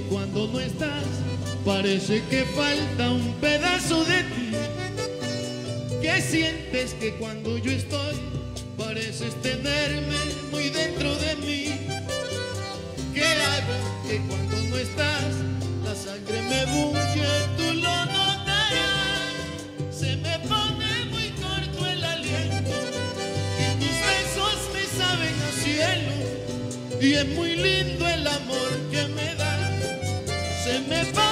cuando no estás, parece que falta un pedazo de ti. ¿Qué sientes que cuando yo estoy, pareces tenerme muy dentro de mí? ¿Qué hago que cuando no estás, la sangre me bulle, tú lo notarás? Se me pone muy corto el aliento y tus besos me saben a cielo y es muy lindo el amor que. Se me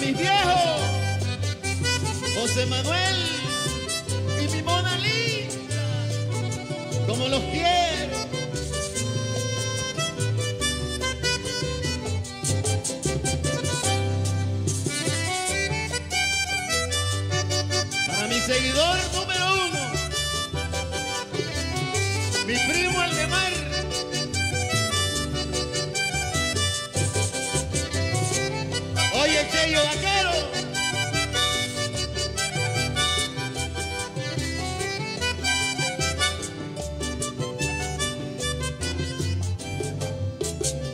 mis viejos, José Manuel y mi Mona Lisa, como los quiero. Para mi seguidor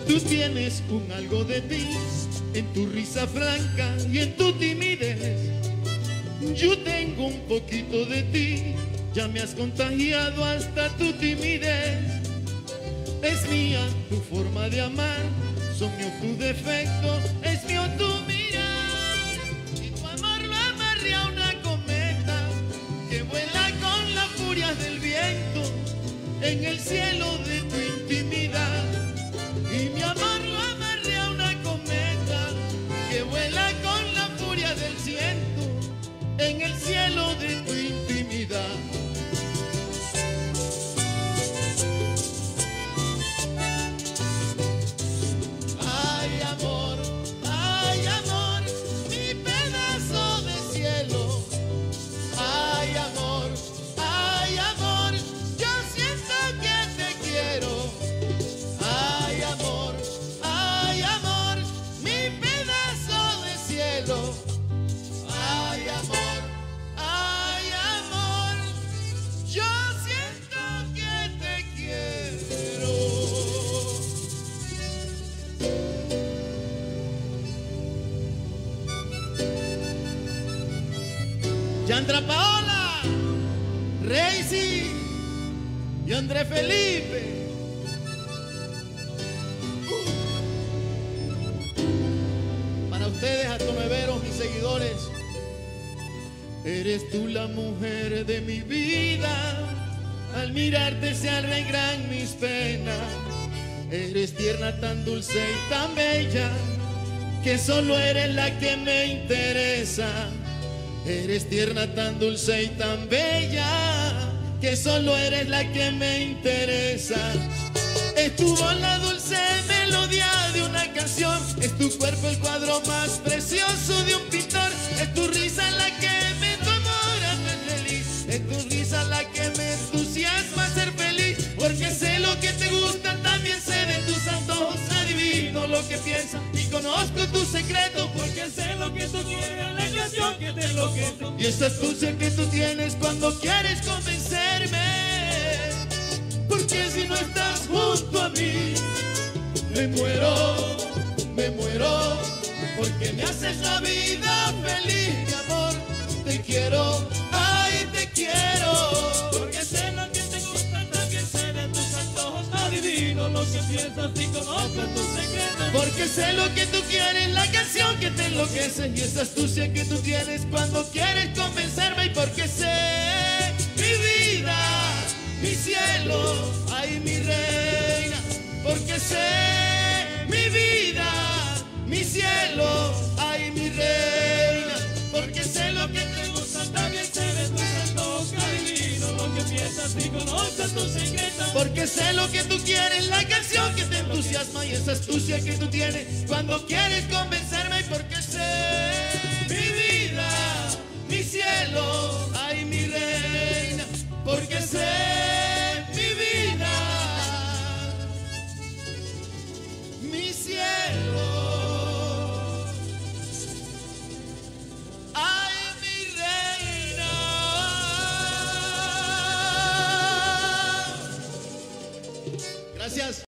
Tú tienes un algo de ti en tu risa franca y en tu timidez. Yo tengo un poquito de ti, ya me has contagiado hasta tu timidez. Es mía tu forma de amar, mío tu defecto, Yandra Paola, Reisi y André Felipe. Para ustedes, atomeveros, mis seguidores, eres tú la mujer de mi vida. Al mirarte se alegran mis penas. Eres tierna, tan dulce y tan bella, que solo eres la que me interesa. Eres tierna, tan dulce y tan bella, que solo eres la que me interesa. Es tu voz la dulce melodía de una canción, es tu cuerpo el cuadro más precioso de un pintor, y esa astucia que tú tienes cuando quieres convencerme. Porque si no estás junto a mí, me muero, me muero. Porque me haces la vida feliz, mi amor. Te quiero, ay, te quiero. Porque sé lo que te gusta, también sé de tus antojos. Adivino lo que piensas y conozco tus secretos. Porque sé lo que tú quieres, enloquecen y esa astucia que tú tienes cuando quieres convencerme y porque sé mi vida, mi cielo, ay mi reina, porque sé mi vida, mi cielo, ay mi reina, porque sé lo que te gusta, también sé de tus antojos, divino, lo que piensas y conozco tus secretos, porque sé lo que tú quieres, la canción que te entusiasma y esa astucia que tú tienes cuando quieres convencerme porque sé